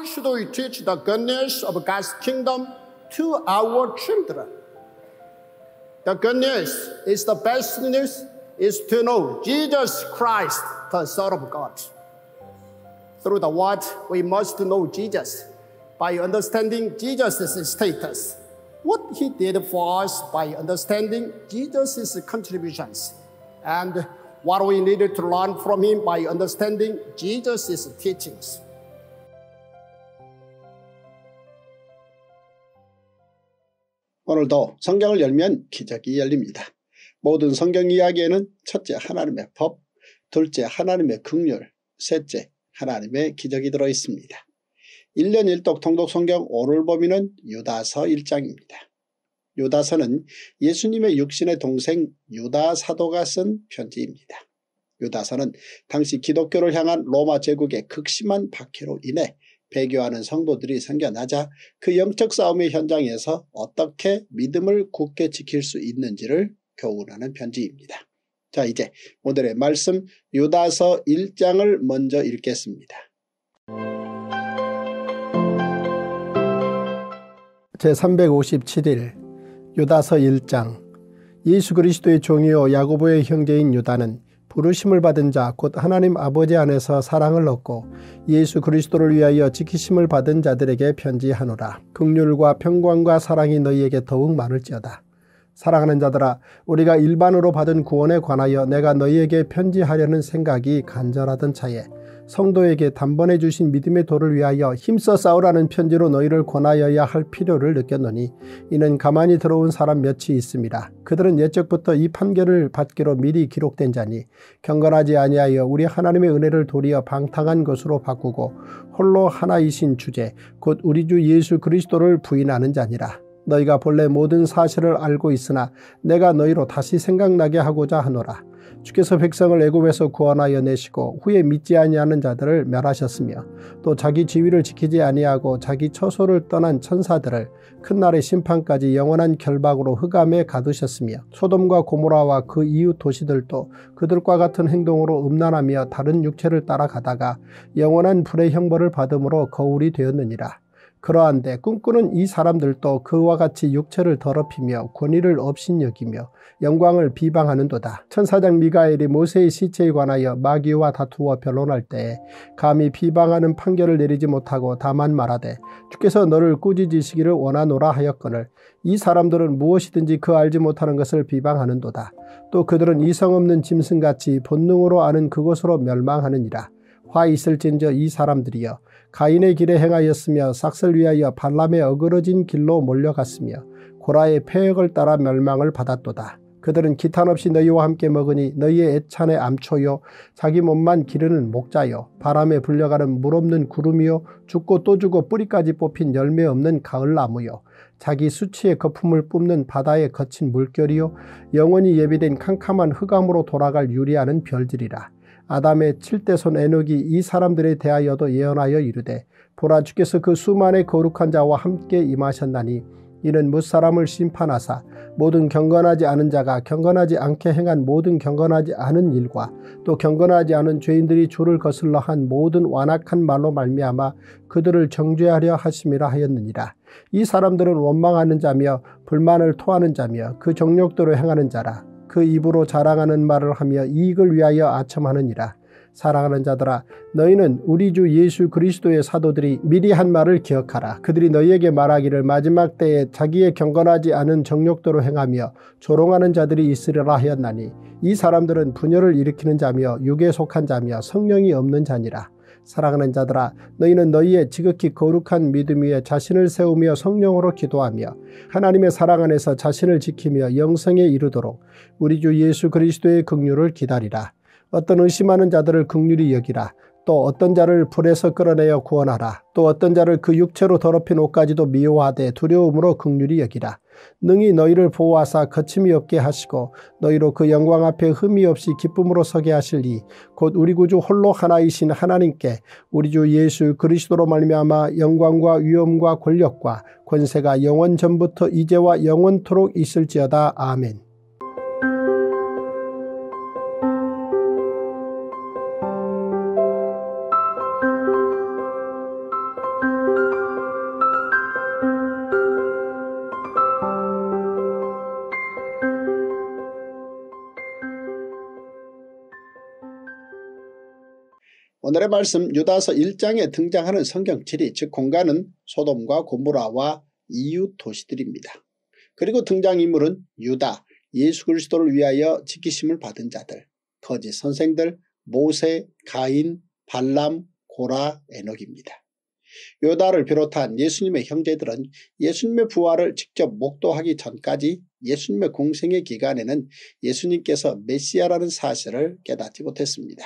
How should we teach the goodness of God's kingdom to our children? The good news is the best news is to know Jesus Christ, the Son of God. Through the word, we must know Jesus by understanding Jesus' status. What he did for us by understanding Jesus' contributions and what we needed to learn from him by understanding Jesus' teachings. 오늘도 성경을 열면 기적이 열립니다. 모든 성경 이야기에는 첫째 하나님의 법, 둘째 하나님의 긍휼, 셋째 하나님의 기적이 들어있습니다. 1년 1독 통독 성경 오늘 범위는 유다서 1장입니다. 유다서는 예수님의 육신의 동생 유다 사도가 쓴 편지입니다. 유다서는 당시 기독교를 향한 로마 제국의 극심한 박해로 인해 배교하는 성도들이 생겨나자 그 영적 싸움의 현장에서 어떻게 믿음을 굳게 지킬 수 있는지를 교훈하는 편지입니다. 자 이제 오늘의 말씀 유다서 1장을 먼저 읽겠습니다. 제357일 유다서 1장 예수 그리스도의 종이요 야고보의 형제인 유다는 부르심을 받은 자 곧 하나님 아버지 안에서 사랑을 얻고 예수 그리스도를 위하여 지키심을 받은 자들에게 편지하노라. 극률과 평강과 사랑이 너희에게 더욱 많을지어다. 사랑하는 자들아 우리가 일반으로 받은 구원에 관하여 내가 너희에게 편지하려는 생각이 간절하던 차에 성도에게 단번에 주신 믿음의 도를 위하여 힘써 싸우라는 편지로 너희를 권하여야 할 필요를 느꼈노니 이는 가만히 들어온 사람 몇이 있습니다. 그들은 예적부터 이 판결을 받기로 미리 기록된 자니 경건하지 아니하여 우리 하나님의 은혜를 도리어 방탕한 것으로 바꾸고 홀로 하나이신 주제 곧 우리 주 예수 그리스도를 부인하는 자니라. 너희가 본래 모든 사실을 알고 있으나 내가 너희로 다시 생각나게 하고자 하노라. 주께서 백성을 애굽에서 구원하여 내시고 후에 믿지 아니하는 자들을 멸하셨으며 또 자기 지위를 지키지 아니하고 자기 처소를 떠난 천사들을 큰 날의 심판까지 영원한 결박으로 흑암에 가두셨으며 소돔과 고모라와 그 이웃 도시들도 그들과 같은 행동으로 음란하며 다른 육체를 따라가다가 영원한 불의 형벌을 받음으로 거울이 되었느니라. 그러한데 꿈꾸는 이 사람들도 그와 같이 육체를 더럽히며 권위를 업신여기며 영광을 비방하는도다. 천사장 미가엘이 모세의 시체에 관하여 마귀와 다투어 변론할 때에 감히 비방하는 판결을 내리지 못하고 다만 말하되 주께서 너를 꾸짖으시기를 원하노라 하였거늘 이 사람들은 무엇이든지 그 알지 못하는 것을 비방하는도다. 또 그들은 이성 없는 짐승같이 본능으로 아는 그것으로 멸망하느니라. 화 있을진저 이 사람들이여. 가인의 길에 행하였으며 삭슬 위하여 발람의 어그러진 길로 몰려갔으며 고라의 폐역을 따라 멸망을 받았도다. 그들은 기탄 없이 너희와 함께 먹으니 너희의 애찬의 암초요. 자기 몸만 기르는 목자요. 바람에 불려가는 물 없는 구름이요. 죽고 또 죽어 뿌리까지 뽑힌 열매 없는 가을나무요. 자기 수치의 거품을 뿜는 바다의 거친 물결이요. 영원히 예비된 캄캄한 흑암으로 돌아갈 유리하는 별들이라. 아담의 칠대 손 에녹이 이 사람들에 대하여도 예언하여 이르되 보라 주께서 그 수만의 거룩한 자와 함께 임하셨나니 이는 무사람을 심판하사 모든 경건하지 않은 자가 경건하지 않게 행한 모든 경건하지 않은 일과 또 경건하지 않은 죄인들이 주를 거슬러 한 모든 완악한 말로 말미암아 그들을 정죄하려 하심이라 하였느니라. 이 사람들은 원망하는 자며 불만을 토하는 자며 그 정욕대로 행하는 자라. 그 입으로 자랑하는 말을 하며 이익을 위하여 아첨하느니라. 사랑하는 자들아 너희는 우리 주 예수 그리스도의 사도들이 미리 한 말을 기억하라. 그들이 너희에게 말하기를 마지막 때에 자기의 경건하지 않은 정욕도로 행하며 조롱하는 자들이 있으리라 하였나니 이 사람들은 분열을 일으키는 자며 육에 속한 자며 성령이 없는 자니라. 사랑하는 자들아 너희는 너희의 지극히 거룩한 믿음 위에 자신을 세우며 성령으로 기도하며 하나님의 사랑 안에서 자신을 지키며 영성에 이르도록 우리 주 예수 그리스도의 긍휼을 기다리라. 어떤 의심하는 자들을 극률이 여기라. 또 어떤 자를 불에서 끌어내어 구원하라. 또 어떤 자를 그 육체로 더럽힌 옷까지도 미워하되 두려움으로 극률이 여기라. 능히 너희를 보호하사 거침이 없게 하시고 너희로 그 영광 앞에 흠이 없이 기쁨으로 서게 하실리 곧 우리 구주 홀로 하나이신 하나님께 우리 주 예수 그리스도로 말미암아 영광과 위엄과 권력과 권세가 영원 전부터 이제와 영원토록 있을지어다. 아멘. 오늘의 말씀 유다서 1장에 등장하는 성경지리 즉 공간은 소돔과 고무라와 이웃 도시들입니다. 그리고 등장인물은 유다, 예수 그리스도를 위하여 지키심을 받은 자들, 거짓 선생들, 모세, 가인, 발람, 고라, 에녹입니다. 요다를 비롯한 예수님의 형제들은 예수님의 부활을 직접 목도하기 전까지 예수님의 공생의 기간에는 예수님께서 메시아라는 사실을 깨닫지 못했습니다.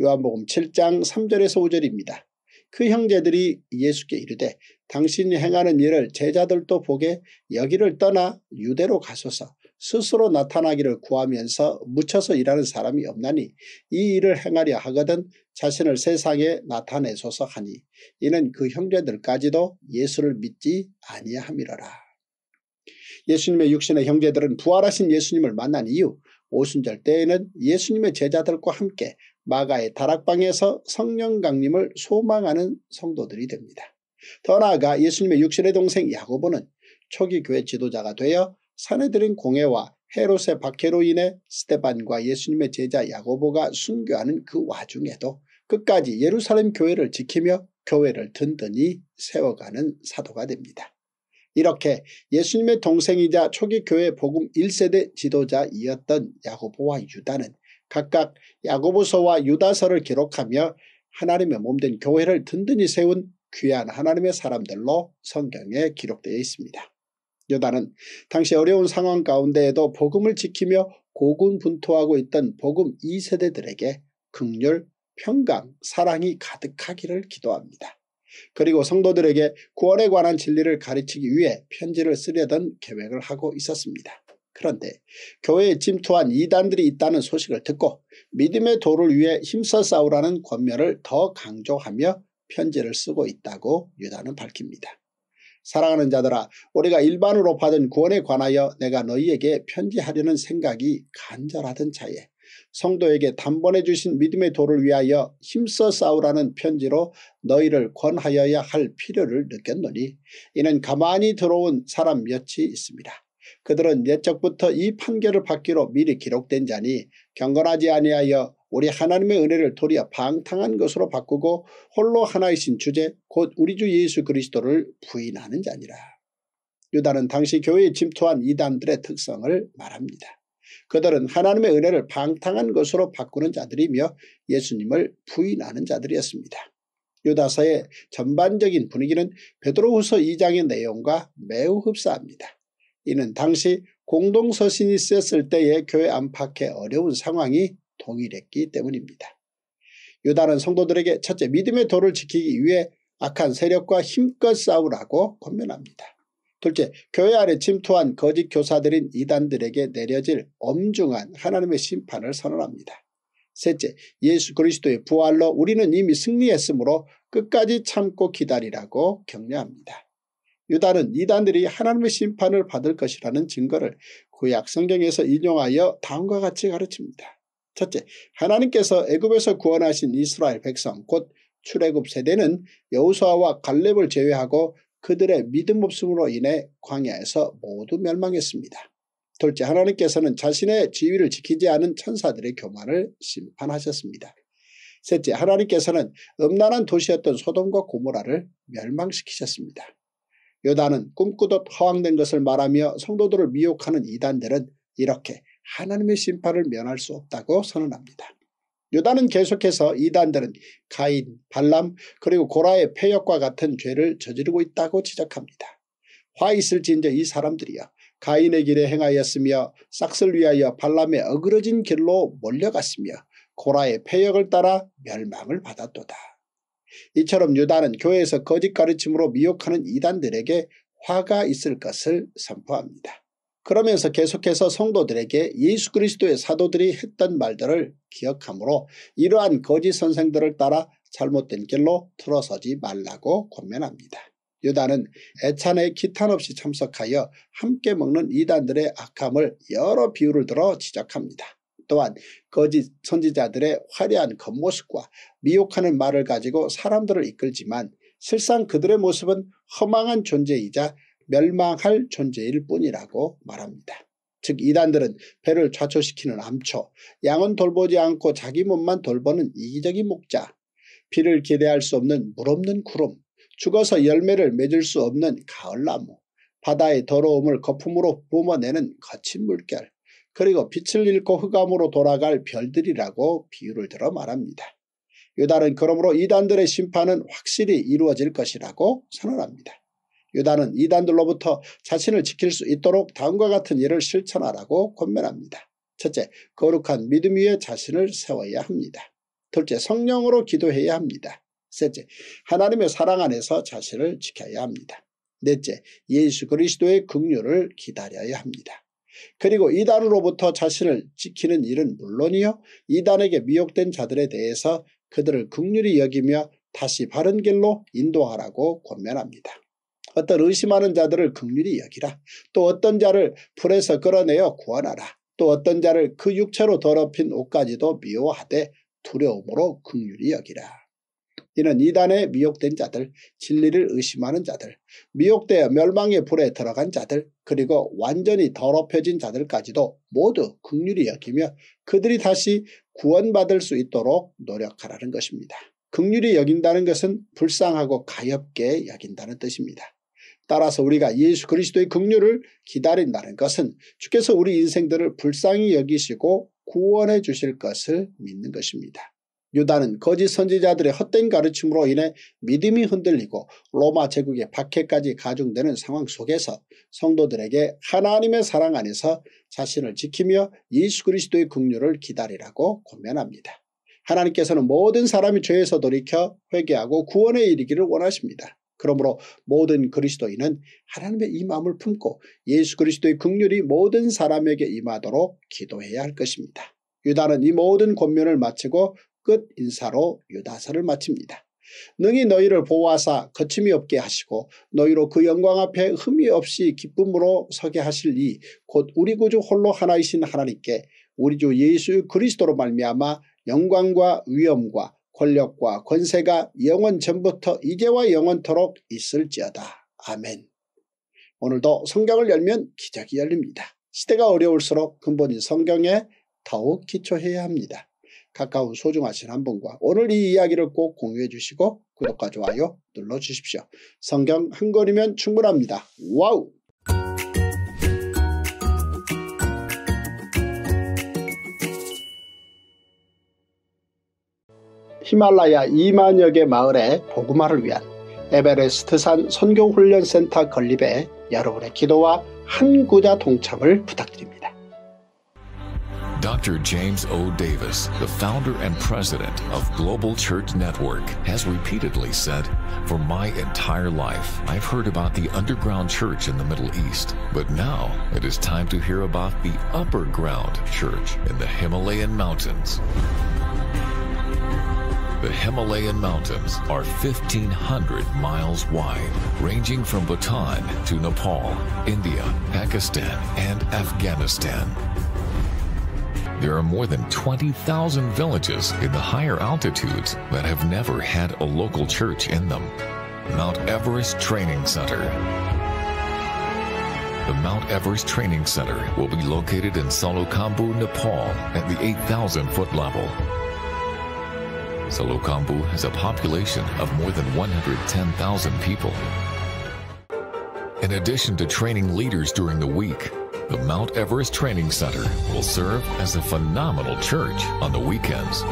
요한복음 7장 3절에서 5절입니다. 그 형제들이 예수께 이르되 당신이 행하는 일을 제자들도 보게 여기를 떠나 유대로 가소서 스스로 나타나기를 구하면서 묻혀서 일하는 사람이 없나니 이 일을 행하려 하거든 자신을 세상에 나타내소서 하니 이는 그 형제들까지도 예수를 믿지 아니함이러라. 예수님의 육신의 형제들은 부활하신 예수님을 만난 이후 오순절 때에는 예수님의 제자들과 함께 마가의 다락방에서 성령 강림을 소망하는 성도들이 됩니다. 더 나아가 예수님의 육신의 동생 야고보는 초기 교회 지도자가 되어 사내들인 공회와 헤롯의 박해로 인해 스테반과 예수님의 제자 야고보가 순교하는 그 와중에도 끝까지 예루살렘 교회를 지키며 교회를 든든히 세워가는 사도가 됩니다. 이렇게 예수님의 동생이자 초기 교회 복음 1세대 지도자이었던 야고보와 유다는 각각 야고보서와 유다서를 기록하며 하나님의 몸된 교회를 든든히 세운 귀한 하나님의 사람들로 성경에 기록되어 있습니다. 유다는 당시 어려운 상황 가운데에도 복음을 지키며 고군분투하고 있던 복음 2세대들에게 극률, 평강, 사랑이 가득하기를 기도합니다. 그리고 성도들에게 구원에 관한 진리를 가르치기 위해 편지를 쓰려던 계획을 하고 있었습니다. 그런데 교회에 침투한 이단들이 있다는 소식을 듣고 믿음의 도를 위해 힘써 싸우라는 권면을 더 강조하며 편지를 쓰고 있다고 유다는 밝힙니다. 사랑하는 자들아 우리가 일반으로 받은 구원에 관하여 내가 너희에게 편지하려는 생각이 간절하던 차에 성도에게 단번에 주신 믿음의 도를 위하여 힘써 싸우라는 편지로 너희를 권하여야 할 필요를 느꼈노니 이는 가만히 들어온 사람 몇이 있습니다. 그들은 옛적부터 이 판결을 받기로 미리 기록된 자니 경건하지 아니하여 우리 하나님의 은혜를 도리어 방탕한 것으로 바꾸고 홀로 하나이신 주제 곧 우리 주 예수 그리스도를 부인하는 자니라. 유다는 당시 교회에 침투한 이단들의 특성을 말합니다. 그들은 하나님의 은혜를 방탕한 것으로 바꾸는 자들이며 예수님을 부인하는 자들이었습니다. 유다서의 전반적인 분위기는 베드로후서 2장의 내용과 매우 흡사합니다. 이는 당시 공동서신이 쓰였을 때의 교회 안팎의 어려운 상황이 동일했기 때문입니다. 유다는 성도들에게 첫째 믿음의 도를 지키기 위해 악한 세력과 힘껏 싸우라고 권면합니다. 둘째 교회 안에 침투한 거짓 교사들인 이단들에게 내려질 엄중한 하나님의 심판을 선언합니다. 셋째 예수 그리스도의 부활로 우리는 이미 승리했으므로 끝까지 참고 기다리라고 격려합니다. 유다는 이단들이 하나님의 심판을 받을 것이라는 증거를 구약 성경에서 인용하여 다음과 같이 가르칩니다. 첫째, 하나님께서 애굽에서 구원하신 이스라엘 백성 곧 출애굽 세대는 여우수아와 갈렙을 제외하고 그들의 믿음 없음으로 인해 광야에서 모두 멸망했습니다. 둘째 하나님께서는 자신의 지위를 지키지 않은 천사들의 교만을 심판하셨습니다. 셋째 하나님께서는 음란한 도시였던 소돔과 고모라를 멸망시키셨습니다. 요단은 꿈꾸듯 허황된 것을 말하며 성도들을 미혹하는 이단들은 이렇게 하나님의 심판을 면할 수 없다고 선언합니다. 유다는 계속해서 이단들은 가인, 발람 그리고 고라의 폐역과 같은 죄를 저지르고 있다고 지적합니다. 화 있을진저 이 사람들이여 가인의 길에 행하였으며 싹을 위하여 발람의 어그러진 길로 몰려갔으며 고라의 폐역을 따라 멸망을 받았도다. 이처럼 유다는 교회에서 거짓 가르침으로 미혹하는 이단들에게 화가 있을 것을 선포합니다. 그러면서 계속해서 성도들에게 예수 그리스도의 사도들이 했던 말들을 기억하므로 이러한 거짓 선생들을 따라 잘못된 길로 틀어서지 말라고 권면합니다. 유다는 애찬에 기탄 없이 참석하여 함께 먹는 이단들의 악함을 여러 비유를 들어 지적합니다. 또한 거짓 선지자들의 화려한 겉모습과 미혹하는 말을 가지고 사람들을 이끌지만 실상 그들의 모습은 허망한 존재이자 멸망할 존재일 뿐이라고 말합니다. 즉 이단들은 배를 좌초시키는 암초, 양은 돌보지 않고 자기 몸만 돌보는 이기적인 목자, 비를 기대할 수 없는 물 없는 구름, 죽어서 열매를 맺을 수 없는 가을나무, 바다의 더러움을 거품으로 뿜어내는 거친 물결, 그리고 빛을 잃고 흑암으로 돌아갈 별들이라고 비유를 들어 말합니다. 유다는 그러므로 이단들의 심판은 확실히 이루어질 것이라고 선언합니다. 유다는 이단들로부터 자신을 지킬 수 있도록 다음과 같은 일을 실천하라고 권면합니다. 첫째, 거룩한 믿음 위에 자신을 세워야 합니다. 둘째, 성령으로 기도해야 합니다. 셋째, 하나님의 사랑 안에서 자신을 지켜야 합니다. 넷째, 예수 그리스도의 긍휼을 기다려야 합니다. 그리고 이단으로부터 자신을 지키는 일은 물론이요 이단에게 미혹된 자들에 대해서 그들을 극률히 여기며 다시 바른 길로 인도하라고 권면합니다. 어떤 의심하는 자들을 극률히 여기라. 또 어떤 자를 불에서 끌어내어 구원하라. 또 어떤 자를 그 육체로 더럽힌 옷까지도 미워하되 두려움으로 극률히 여기라. 이는 이단에 미혹된 자들, 진리를 의심하는 자들, 미혹되어 멸망의 불에 들어간 자들, 그리고 완전히 더럽혀진 자들까지도 모두 극률이 여기며 그들이 다시 구원받을 수 있도록 노력하라는 것입니다. 극률이 여긴다는 것은 불쌍하고 가엽게 여긴다는 뜻입니다. 따라서 우리가 예수 그리스도의 극률을 기다린다는 것은 주께서 우리 인생들을 불쌍히 여기시고 구원해 주실 것을 믿는 것입니다. 유다는 거짓 선지자들의 헛된 가르침으로 인해 믿음이 흔들리고 로마 제국의 박해까지 가중되는 상황 속에서 성도들에게 하나님의 사랑 안에서 자신을 지키며 예수 그리스도의 긍휼을 기다리라고 권면합니다. 하나님께서는 모든 사람이 죄에서 돌이켜 회개하고 구원에 이르기를 원하십니다. 그러므로 모든 그리스도인은 하나님의 이 마음을 품고 예수 그리스도의 긍휼이 모든 사람에게 임하도록 기도해야 할 것입니다. 유다는 이 모든 권면을 마치고 끝 인사로 유다서를 마칩니다. 능히 너희를 보호하사 거침이 없게 하시고 너희로 그 영광 앞에 흠이 없이 기쁨으로 서게 하실 이 곧 우리 구주 홀로 하나이신 하나님께 우리 주 예수 그리스도로 말미암아 영광과 위엄과 권력과 권세가 영원 전부터 이제와 영원토록 있을지어다. 아멘. 오늘도 성경을 열면 기적이 열립니다. 시대가 어려울수록 근본인 성경에 더욱 기초해야 합니다. 가까운 소중하신 한 분과 오늘 이 이야기를 꼭 공유해 주시고 구독과 좋아요 눌러주십시오. 성경 한 권이면 충분합니다. 와우! 히말라야 2만여 개 마을의 복음화를 위한 에베레스트산 선교훈련센터 건립에 여러분의 기도와 한 구자 동참을 부탁드립니다. Dr. James O. Davis, the founder and president of Global Church Network, has repeatedly said, For my entire life, I've heard about the underground church in the Middle East, but now it is time to hear about the upper ground church in the Himalayan mountains. The Himalayan mountains are 1,500 miles wide, ranging from Bhutan to Nepal, India, Pakistan, and Afghanistan. There are more than 20,000 villages in the higher altitudes that have never had a local church in them. Mount Everest Training Center. The Mount Everest Training Center will be located in Salokambu, Nepal at the 8,000 foot level. Salokambu has a population of more than 110,000 people. In addition to training leaders during the week, the Mount Everest Training Center will serve as a phenomenal church on the weekends.